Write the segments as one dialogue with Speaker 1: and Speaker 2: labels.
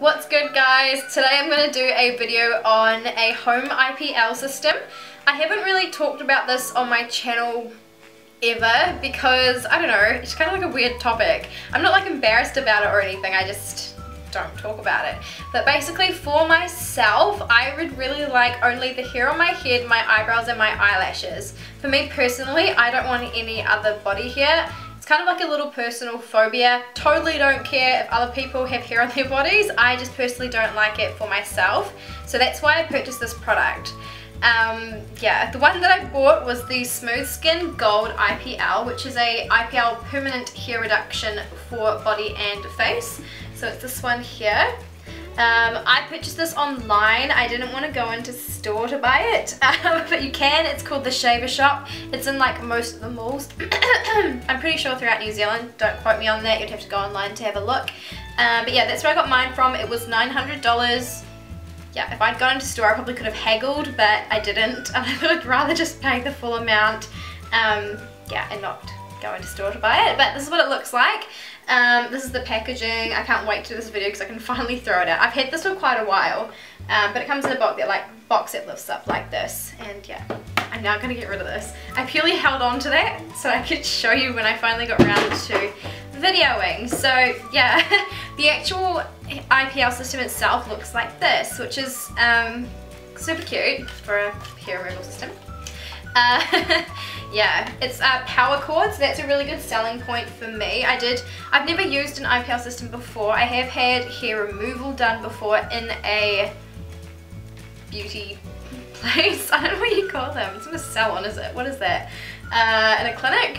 Speaker 1: What's good guys? Today I'm going to do a video on a home IPL system. I haven't really talked about this on my channel ever because, I don't know, it's kind of like a weird topic. I'm not like embarrassed about it or anything, I just don't talk about it. But basically for myself, I would really like only the hair on my head, my eyebrows and my eyelashes. For me personally, I don't want any other body hair kind of like a little personal phobia. Totally don't care if other people have hair on their bodies. I just personally don't like it for myself. So that's why I purchased this product. Um, yeah, the one that I bought was the Smooth Skin Gold IPL, which is a IPL permanent hair reduction for body and face. So it's this one here. Um, I purchased this online. I didn't want to go into store to buy it, but you can. It's called The Shaver Shop. It's in like most of the malls. I'm pretty sure throughout New Zealand. Don't quote me on that. You'd have to go online to have a look. Um, but yeah, that's where I got mine from. It was $900 yeah, if I'd gone into store, I probably could have haggled, but I didn't. And I would rather just pay the full amount, um, yeah, and not go into store to buy it. But this is what it looks like. Um, this is the packaging. I can't wait to do this video because I can finally throw it out. I've had this for quite a while, um, but it comes in a box that like box that lifts up like this. And yeah, I'm now going to get rid of this. I purely held on to that so I could show you when I finally got around to videoing. So yeah, the actual IPL system itself looks like this, which is um, super cute for a hair removal system. Uh, yeah, it's uh, power cord, so that's a really good selling point for me. I did, I've never used an IPL system before. I have had hair removal done before in a beauty place. I don't know what you call them. It's not a salon, is it? What is that? Uh, in a clinic.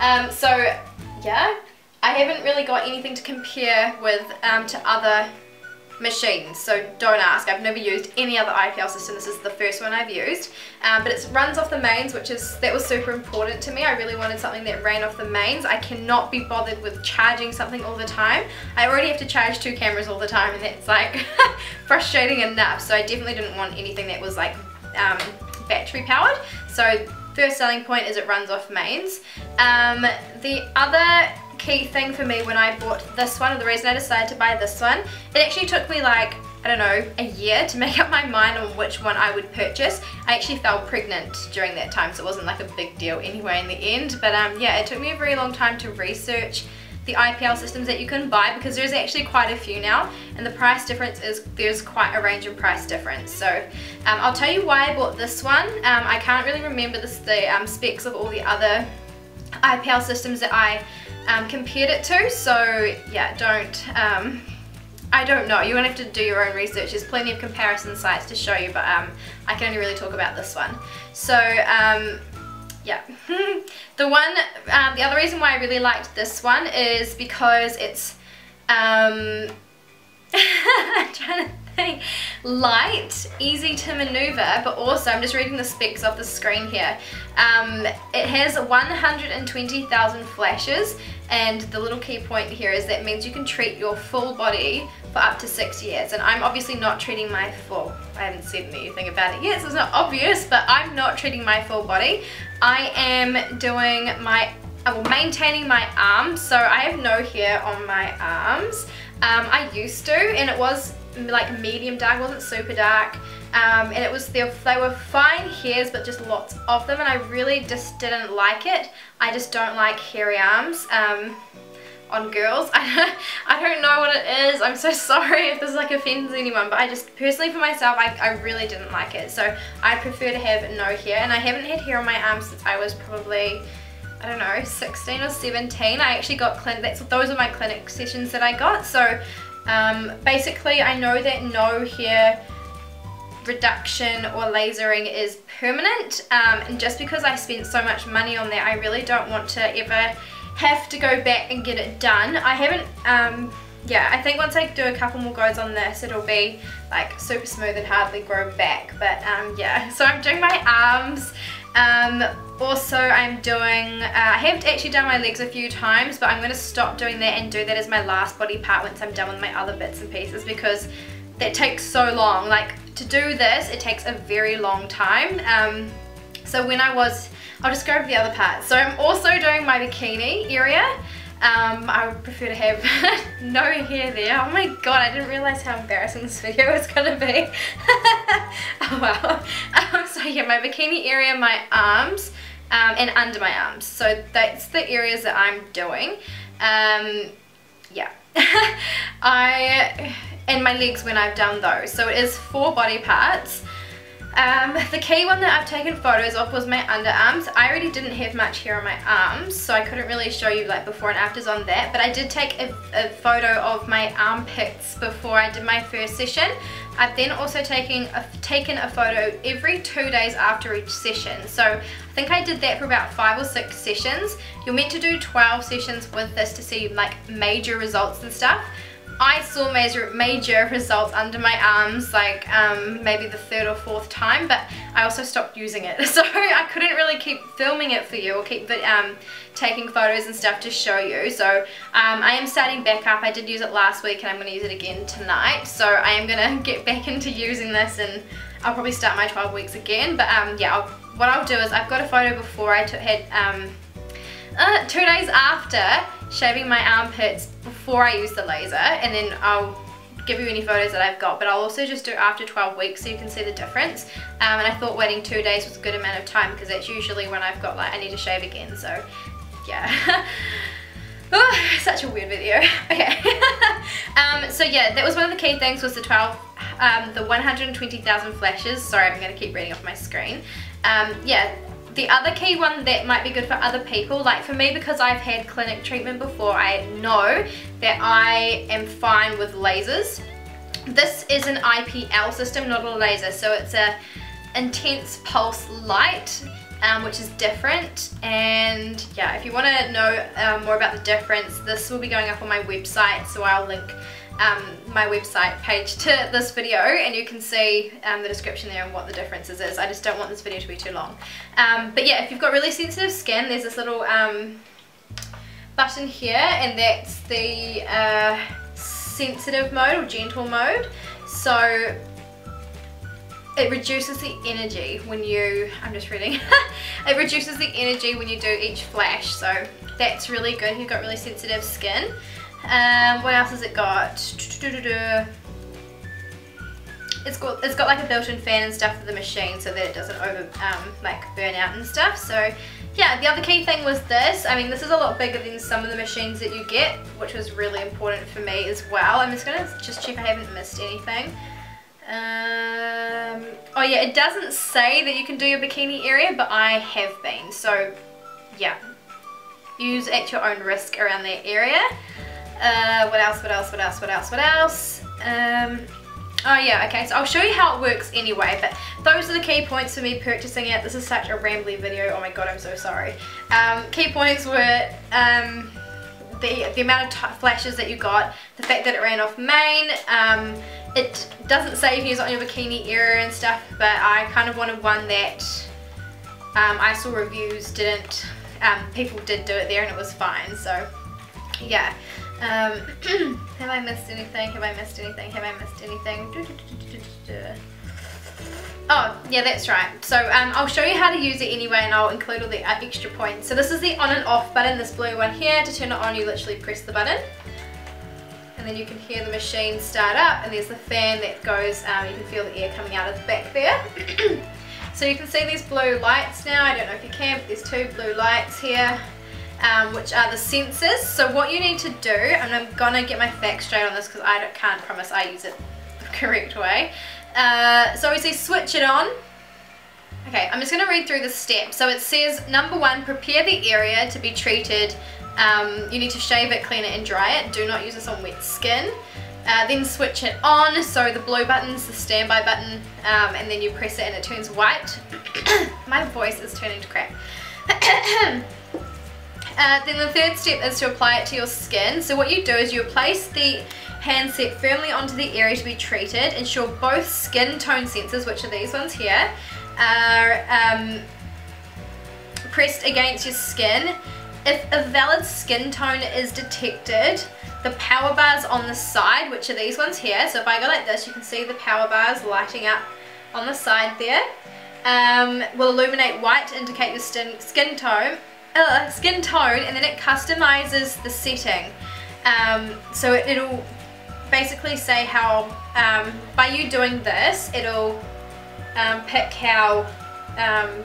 Speaker 1: Um, so, yeah, I haven't really got anything to compare with um, to other machines so don't ask. I've never used any other IPL system. This is the first one I've used. Um, but it runs off the mains which is that was super important to me. I really wanted something that ran off the mains. I cannot be bothered with charging something all the time. I already have to charge two cameras all the time and that's like frustrating enough. So I definitely didn't want anything that was like um, battery powered. So first selling point is it runs off mains. Um, the other key thing for me when I bought this one, or the reason I decided to buy this one, it actually took me like, I don't know, a year to make up my mind on which one I would purchase. I actually fell pregnant during that time, so it wasn't like a big deal anyway in the end. But um, yeah, it took me a very long time to research the IPL systems that you can buy because there's actually quite a few now and the price difference is there's quite a range of price difference so um, I'll tell you why I bought this one um, I can't really remember this, the um, specs of all the other IPL systems that I um, compared it to. So yeah, don't, um, I don't know. You're gonna have to do your own research. There's plenty of comparison sites to show you, but um, I can only really talk about this one. So um, yeah. the one, um, the other reason why I really liked this one is because it's, um, I'm trying to light, easy to maneuver, but also, I'm just reading the specs off the screen here, um, it has 120,000 flashes and the little key point here is that means you can treat your full body for up to six years. And I'm obviously not treating my full I haven't said anything about it yet so it's not obvious but I'm not treating my full body. I am doing my I'm maintaining my arms. So I have no hair on my arms. Um, I used to and it was like medium dark. Wasn't super dark. Um, and it was they were fine hairs but just lots of them and I really just didn't like it. I just don't like hairy arms um, on girls. I, I don't know what it is. I'm so sorry if this like offends anyone but I just personally for myself I, I really didn't like it. So I prefer to have no hair and I haven't had hair on my arms since I was probably I don't know 16 or 17 I actually got clinic that's those are my clinic sessions that I got. So um, basically I know that no hair reduction or lasering is permanent um, and just because I spent so much money on that I really don't want to ever have to go back and get it done. I haven't, um, yeah, I think once I do a couple more goes on this it'll be like super smooth and hardly grow back but um, yeah so I'm doing my arms um, also I'm doing, uh, I have actually done my legs a few times but I'm going to stop doing that and do that as my last body part once I'm done with my other bits and pieces because that takes so long. Like to do this, it takes a very long time. Um, so when I was, I'll just go over the other parts. So I'm also doing my bikini area. Um, I would prefer to have no hair there. Oh my god, I didn't realise how embarrassing this video was going to be. oh wow. Um, so yeah, my bikini area, my arms, um, and under my arms. So that's the areas that I'm doing. Um, yeah. I and my legs when I've done those. So it is four body parts. Um, the key one that I've taken photos of was my underarms. I already didn't have much hair on my arms, so I couldn't really show you like before and afters on that, but I did take a, a photo of my armpits before I did my first session. I've then also taken a, taken a photo every two days after each session. So I think I did that for about five or six sessions. You're meant to do 12 sessions with this to see like major results and stuff. I saw major, major results under my arms like um, maybe the third or fourth time but I also stopped using it. So I couldn't really keep filming it for you or keep um, taking photos and stuff to show you. So um, I am starting back up. I did use it last week and I'm going to use it again tonight. So I am going to get back into using this and I'll probably start my 12 weeks again. But um, yeah I'll, what I'll do is I've got a photo before I had um, uh, two days after shaving my armpits before I use the laser and then I'll give you any photos that I've got but I'll also just do after 12 weeks so you can see the difference. Um, and I thought waiting two days was a good amount of time because that's usually when I've got like I need to shave again so yeah. Oh, such a weird video. Okay. Um, so yeah that was one of the key things was the 12 um, the 120,000 flashes. Sorry I'm going to keep reading off my screen. Um, yeah the other key one that might be good for other people, like for me because I've had clinic treatment before, I know that I am fine with lasers. This is an IPL system, not a laser, so it's a intense pulse light um, which is different and yeah if you want to know um, more about the difference this will be going up on my website so I'll link um, my website page to this video and you can see um, the description there and what the differences is. I just don't want this video to be too long. Um, but yeah, if you've got really sensitive skin, there's this little um, button here and that's the uh, sensitive mode or gentle mode. So it reduces the energy when you, I'm just reading, it reduces the energy when you do each flash. So that's really good if you've got really sensitive skin. Um, what else has it got? It's got it's got like a built-in fan and stuff for the machine so that it doesn't over um, like burn out and stuff. So yeah, the other key thing was this. I mean, this is a lot bigger than some of the machines that you get, which was really important for me as well. I'm just gonna just check I haven't missed anything. Um, oh yeah, it doesn't say that you can do your bikini area, but I have been. So yeah, use at your own risk around that area. Uh, what else, what else, what else, what else, what else? Um, oh yeah, okay, so I'll show you how it works anyway, but those are the key points for me purchasing it. This is such a rambly video, oh my god, I'm so sorry. Um, key points were um, the, the amount of flashes that you got, the fact that it ran off main, um, it doesn't say you can use it on your bikini area and stuff, but I kind of wanted one that um, I saw reviews didn't, um, people did do it there and it was fine, so yeah. Um, have I missed anything? Have I missed anything? Have I missed anything? Oh, yeah, that's right. So um, I'll show you how to use it anyway and I'll include all the uh, extra points. So this is the on and off button, this blue one here. To turn it on, you literally press the button. And then you can hear the machine start up and there's the fan that goes, um, you can feel the air coming out of the back there. so you can see these blue lights now. I don't know if you can, but there's two blue lights here um, which are the sensors. So what you need to do, and I'm gonna get my facts straight on this because I can't promise I use it the correct way. Uh, so obviously switch it on. Okay, I'm just gonna read through the steps. So it says, number one, prepare the area to be treated. Um, you need to shave it, clean it and dry it. Do not use this on wet skin. Uh, then switch it on, so the blue button's the standby button, um, and then you press it and it turns white. My voice is turning to crap. Uh, then the third step is to apply it to your skin. So what you do is you place the handset firmly onto the area to be treated. Ensure both skin tone sensors, which are these ones here, are um, pressed against your skin. If a valid skin tone is detected, the power bars on the side, which are these ones here, so if I go like this, you can see the power bars lighting up on the side there, um, will illuminate white to indicate your skin tone uh, skin tone and then it customizes the setting. Um, so it, it'll basically say how, um, by you doing this, it'll um, pick how um,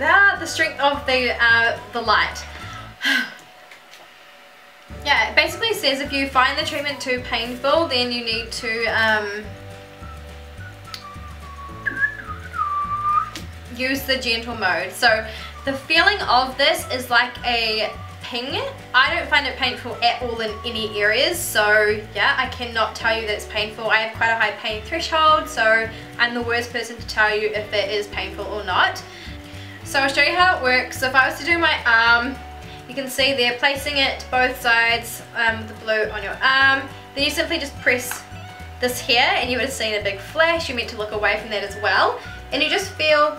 Speaker 1: ah, the strength of the, uh, the light. yeah, it basically says if you find the treatment too painful, then you need to um, use the gentle mode. So the feeling of this is like a ping. I don't find it painful at all in any areas, so yeah, I cannot tell you that it's painful. I have quite a high pain threshold, so I'm the worst person to tell you if it is painful or not. So I'll show you how it works. So if I was to do my arm, you can see there placing it both sides um, the blue on your arm. Then you simply just press this here and you would have seen a big flash. You're meant to look away from that as well. And you just feel,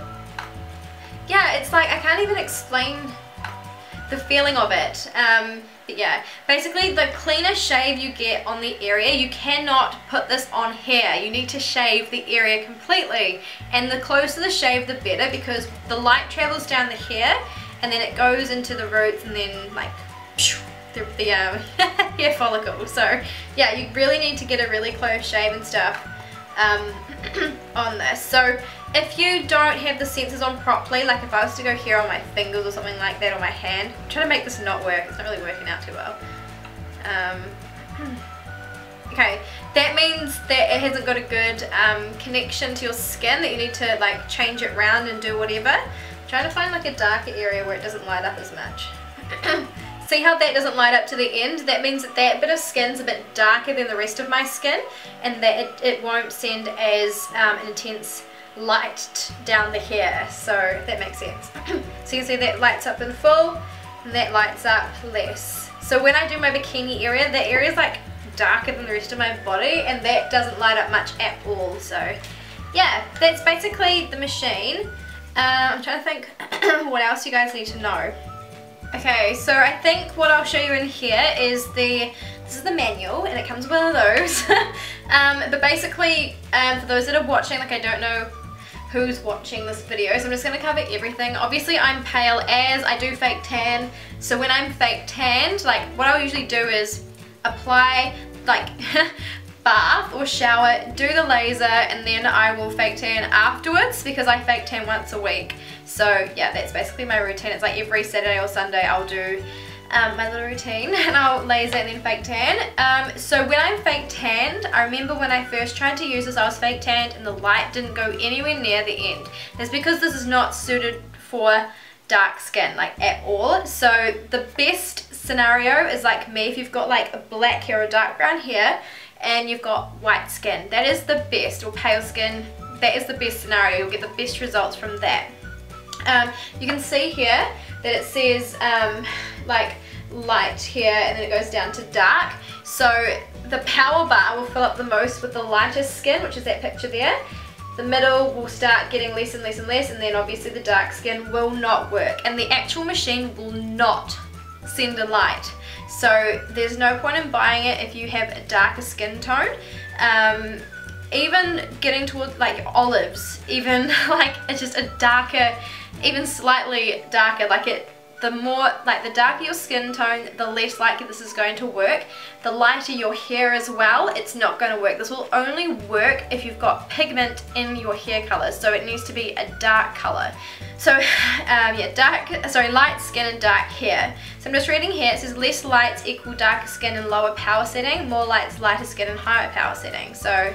Speaker 1: yeah, it's like, I can't even explain the feeling of it. Um, yeah, basically the cleaner shave you get on the area, you cannot put this on here. You need to shave the area completely. And the closer the shave, the better because the light travels down the hair and then it goes into the roots and then like the, the um, hair follicle. So yeah, you really need to get a really close shave and stuff um, on this. So if you don't have the sensors on properly, like if I was to go here on my fingers or something like that, on my hand, I'm trying to make this not work, it's not really working out too well. Um, okay, that means that it hasn't got a good um, connection to your skin, that you need to like change it round and do whatever. I'm trying to find like a darker area where it doesn't light up as much. See how that doesn't light up to the end? That means that that bit of skin's a bit darker than the rest of my skin and that it, it won't send as um, intense light down the hair. So that makes sense. So you can see that lights up in full and that lights up less. So when I do my bikini area the area is like darker than the rest of my body and that doesn't light up much at all. So yeah that's basically the machine. Uh, I'm trying to think what else you guys need to know okay so I think what I'll show you in here is the this is the manual and it comes with one of those um, but basically um, for those that are watching like I don't know who's watching this video. So I'm just going to cover everything. Obviously I'm pale as I do fake tan. So when I'm fake tanned, like what I'll usually do is apply like bath or shower, do the laser, and then I will fake tan afterwards because I fake tan once a week. So yeah, that's basically my routine. It's like every Saturday or Sunday I'll do um, my little routine and I'll laser and then fake tan. Um, so when I'm fake tanned, I remember when I first tried to use this I was fake tanned and the light didn't go anywhere near the end. That's because this is not suited for dark skin like at all. So the best scenario is like me if you've got like a black hair or dark brown hair and you've got white skin. That is the best or pale skin. That is the best scenario. You'll get the best results from that. Um, you can see here that it says um, like light here and then it goes down to dark. So the power bar will fill up the most with the lightest skin, which is that picture there. The middle will start getting less and less and less and then obviously the dark skin will not work. And the actual machine will not send a light. So there's no point in buying it if you have a darker skin tone. Um, even getting towards like olives, even like it's just a darker even slightly darker, like it the more, like the darker your skin tone, the less likely this is going to work. The lighter your hair as well, it's not going to work. This will only work if you've got pigment in your hair color, so it needs to be a dark color. So, um, yeah, dark, sorry, light skin and dark hair. So I'm just reading here, it says less lights equal darker skin and lower power setting, more lights, lighter skin and higher power setting. So,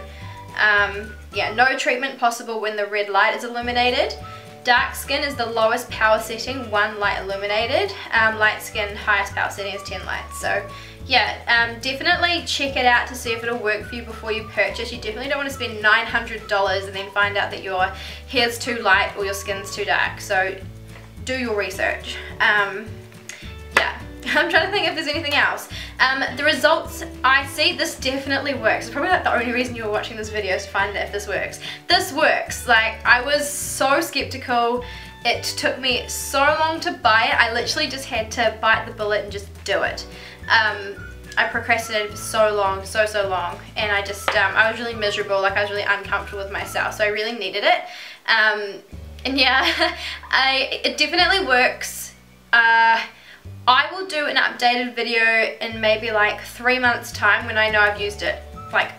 Speaker 1: um, yeah, no treatment possible when the red light is illuminated. Dark skin is the lowest power setting, one light illuminated. Um, light skin, highest power setting is 10 lights. So yeah, um, definitely check it out to see if it'll work for you before you purchase. You definitely don't want to spend $900 and then find out that your hair's too light or your skin's too dark. So do your research. Um, I'm trying to think if there's anything else. Um, the results I see, this definitely works. It's probably like the only reason you're watching this video is to find out if this works. This works. Like, I was so skeptical. It took me so long to buy it. I literally just had to bite the bullet and just do it. Um, I procrastinated for so long, so, so long. And I just, um, I was really miserable. Like, I was really uncomfortable with myself. So I really needed it. Um, and yeah, I, it definitely works Uh, I will do an updated video in maybe like three months time when I know I've used it like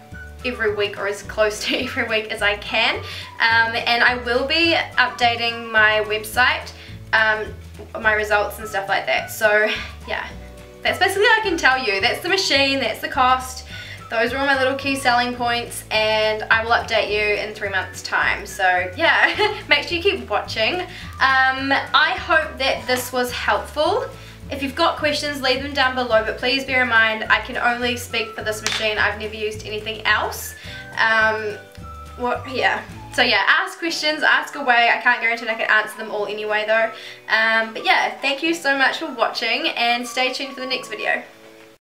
Speaker 1: every week or as close to every week as I can. Um, and I will be updating my website um, my results and stuff like that. So yeah. That's basically all I can tell you. That's the machine that's the cost. Those are all my little key selling points and I will update you in three months time. So yeah. Make sure you keep watching. Um, I hope that this was helpful if you've got questions, leave them down below, but please bear in mind, I can only speak for this machine. I've never used anything else. Um, what, yeah. So yeah, ask questions, ask away. I can't guarantee I can answer them all anyway though. Um, but yeah, thank you so much for watching and stay tuned for the next video.